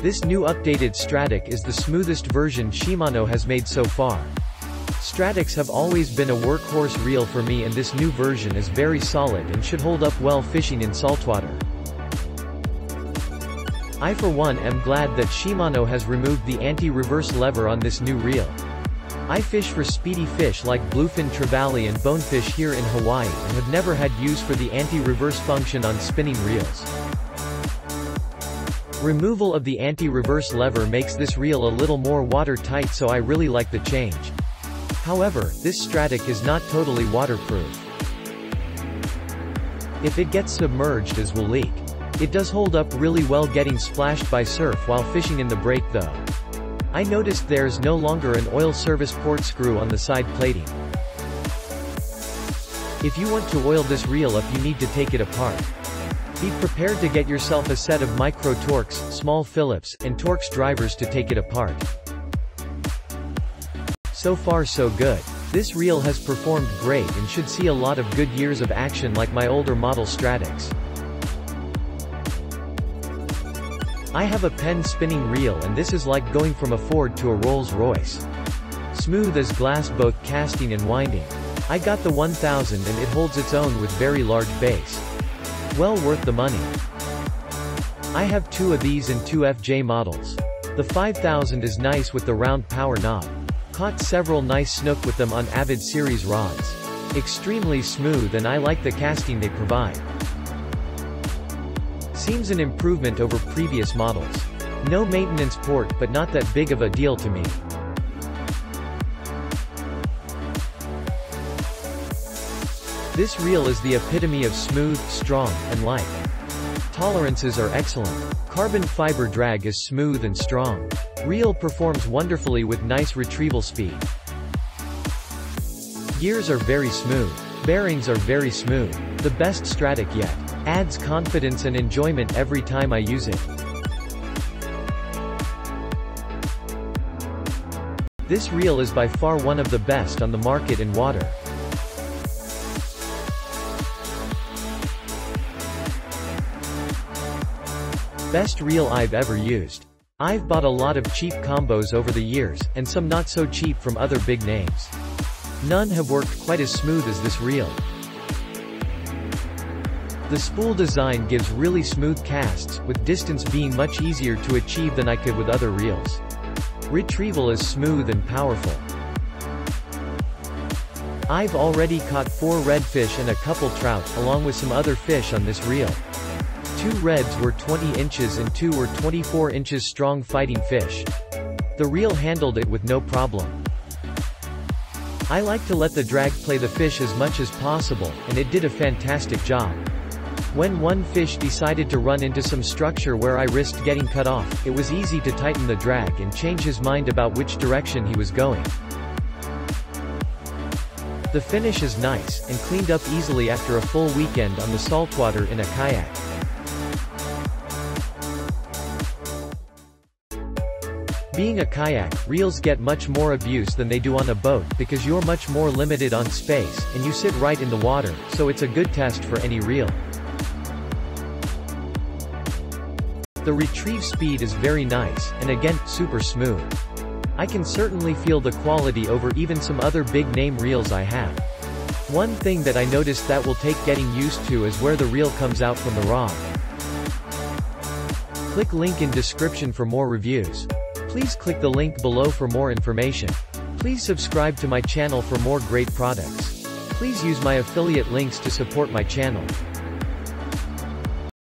This new updated Stradic is the smoothest version Shimano has made so far. Stradics have always been a workhorse reel for me and this new version is very solid and should hold up well fishing in saltwater. I for one am glad that Shimano has removed the anti-reverse lever on this new reel. I fish for speedy fish like bluefin trevally and bonefish here in Hawaii and have never had use for the anti-reverse function on spinning reels. Removal of the anti-reverse lever makes this reel a little more watertight so I really like the change. However, this Stradic is not totally waterproof. If it gets submerged as will leak. It does hold up really well getting splashed by surf while fishing in the break though. I noticed there's no longer an oil service port screw on the side plating. If you want to oil this reel up you need to take it apart. Be prepared to get yourself a set of micro Torx, small Phillips, and Torx drivers to take it apart. So far so good. This reel has performed great and should see a lot of good years of action like my older model Stradics. I have a Penn spinning reel and this is like going from a Ford to a Rolls-Royce. Smooth as glass both casting and winding. I got the 1000 and it holds its own with very large bass. Well worth the money. I have two of these and two FJ models. The 5000 is nice with the round power knob. Caught several nice snook with them on Avid series rods. Extremely smooth and I like the casting they provide. Seems an improvement over previous models. No maintenance port but not that big of a deal to me. This reel is the epitome of smooth, strong, and light. Tolerances are excellent. Carbon fiber drag is smooth and strong. Reel performs wonderfully with nice retrieval speed. Gears are very smooth. Bearings are very smooth. The best Stradic yet. Adds confidence and enjoyment every time I use it. This reel is by far one of the best on the market in water. Best reel I've ever used. I've bought a lot of cheap combos over the years, and some not so cheap from other big names. None have worked quite as smooth as this reel. The spool design gives really smooth casts, with distance being much easier to achieve than I could with other reels. Retrieval is smooth and powerful. I've already caught four redfish and a couple trout, along with some other fish on this reel. Two reds were 20 inches and two were 24 inches strong fighting fish. The reel handled it with no problem. I like to let the drag play the fish as much as possible, and it did a fantastic job. When one fish decided to run into some structure where I risked getting cut off, it was easy to tighten the drag and change his mind about which direction he was going. The finish is nice, and cleaned up easily after a full weekend on the saltwater in a kayak. Being a kayak, reels get much more abuse than they do on a boat, because you're much more limited on space, and you sit right in the water, so it's a good test for any reel. The retrieve speed is very nice, and again, super smooth. I can certainly feel the quality over even some other big name reels I have. One thing that I noticed that will take getting used to is where the reel comes out from the rod. Click link in description for more reviews. Please click the link below for more information. Please subscribe to my channel for more great products. Please use my affiliate links to support my channel.